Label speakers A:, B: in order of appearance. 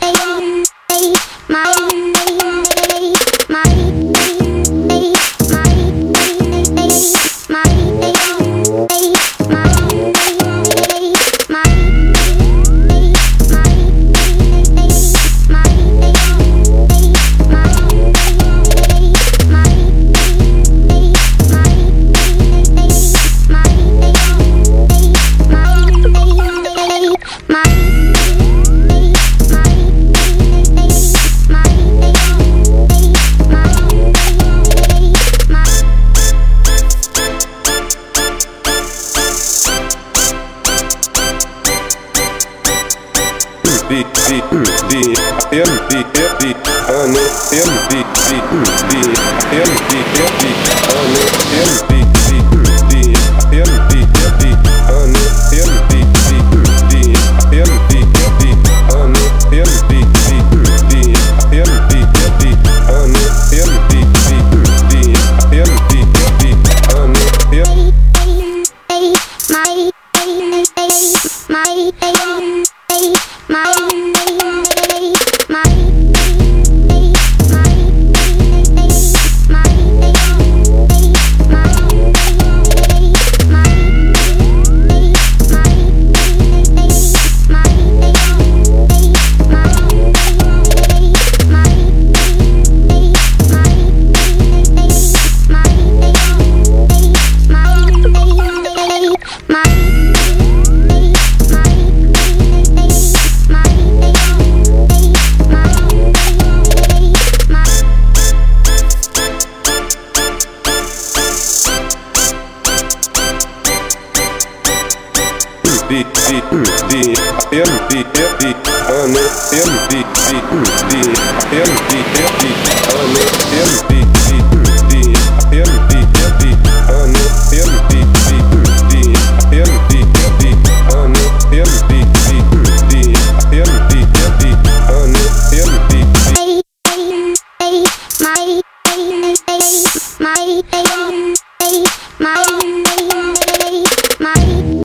A: hey, my.
B: the the the m the the an m the the the m the the an m the the the m the the an m the the the m the the an m the the the m the the an m the the the m
A: the the an m my my my my
C: empty, empty, empty,
B: empty, empty, empty, empty, empty,
A: hey, hey.